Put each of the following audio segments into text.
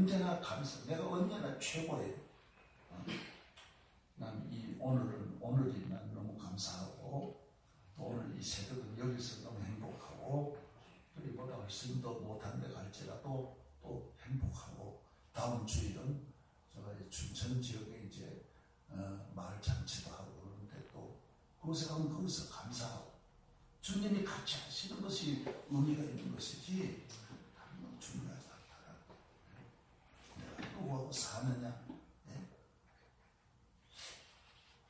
언제나 감사. 내가 언제나 최고예요. 어? 난이 오늘은 오늘이 난 너무 감사하고 또 오늘 이 새벽은 여기서 너무 행복하고 그리보다 훨씬 더 못한 데 갈지라도 또 행복하고 다음 주일은 제가 춘천 지역에 이제 어, 마을 잔치도 하고 그러는데 또 그곳에 가면 거기서 감사하고 주님이 같이 하시는 것이 의미가 있는 것이지 않다. 사느냐 네?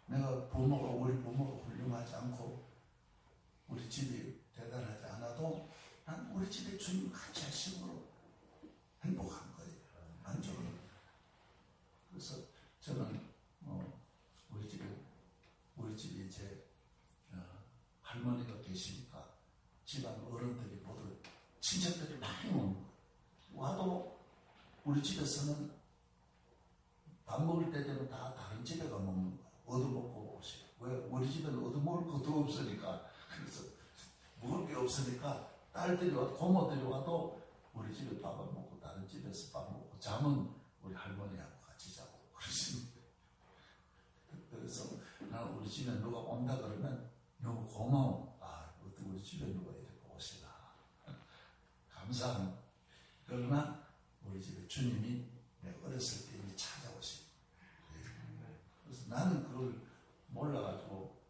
내가 부모가 우리 부모가 훌륭하지 않고 우리 집이 대단하지 않아도 난 우리 집에 주님 같이 하심으로 행복한 거예요. 만족을. 그래서 저는 어, 우리 집에 우리 집에 이제 어, 할머니가 계시니까 집안 어른들이 모두 친척들이 많이. 와도 우리 집에서는 밥 먹을 때 되면 다 다른 집에 가 먹는 거예요. 얻어먹고 오세요. 왜? 우리 집에는 얻어먹을 것도 없으니까. 그래서 먹을 게 없으니까 딸들이 와도 고모들이 와도 우리 집에 밥을 먹고 다른 집에서 밥 먹고 잠은 우리 할머니하고 같이 자고 그러십니다. 그래서 나는 우리 집에 누가 온다 그러면 너무 고마워. 아, 우리 집에 누가 이렇게 오시나. 감사한. 그러나 우리 집에 주님이 어렸을 때 이미 찾아오시. 그래서 나는 그걸 몰라가지고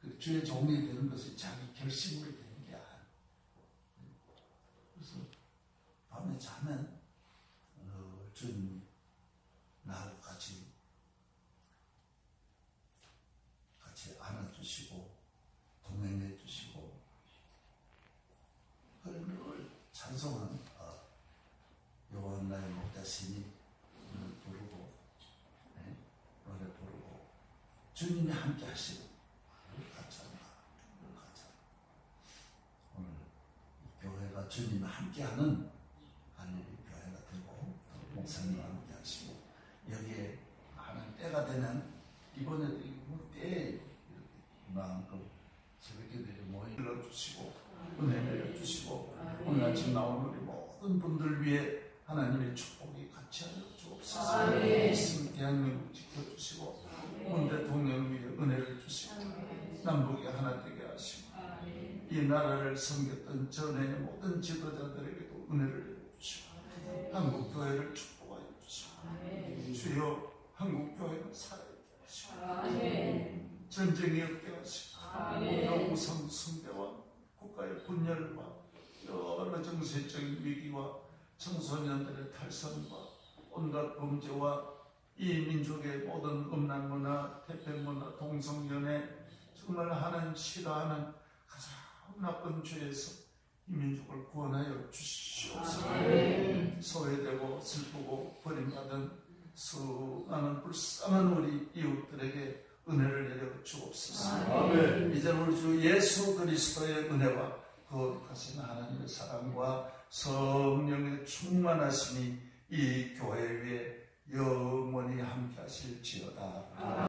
그 주의 종이 되는 것이 자기 결심으로 되는 게 아니야. 그래서 밤에 자면 어, 주님이 나하고 같이 같이 안아주시고 동행해 주시고 그걸 늘 찬송하는 자신이 부르고 네? 노래 부르고 주님이 함께 하시고. 같이 한다. 오늘 교회가 주님이 함께하는 하나님의 교회가 되고 목사님과 함께 하시고 여기에 많은 때가 되는 이번에도 때에 이만큼 새벽기들이 모여 들어주시고 은혜 내려주시고 오늘 아침 나온 우리 모든 분들 위해 하나님의 축복이 같이 하여 주옵소서. 대한민국 지켜주시고 문 대통령 위에 은혜를 주시고 남북이 하나 되게 하시고 이 나라를 섬겼던 전의 모든 지도자들에게도 은혜를 주시고 한국 교회를 축복하여 주시고 주여 한국 교회는 살아있게 하시고 전쟁이 없게 하시고 우상 숭배와 국가의 분열과 여러 정세적인 위기와 청소년들의 탈선과 온갖 범죄와 이 민족의 모든 음란 문화, 태폐 문화, 동성연애 정말 하는 싫어하는 가장 나쁜 죄에서 이 민족을 구원하여 주시옵소서. 소외되고 슬프고 버림받은 수많은 불쌍한 우리 이웃들에게 은혜를 내려 주옵소서. 이제 우리 주 예수 그리스도의 은혜와 거룩하신 하나님의 사랑과 성령의 충만하심이 이 교회 위에 영원히 함께 하실지어다.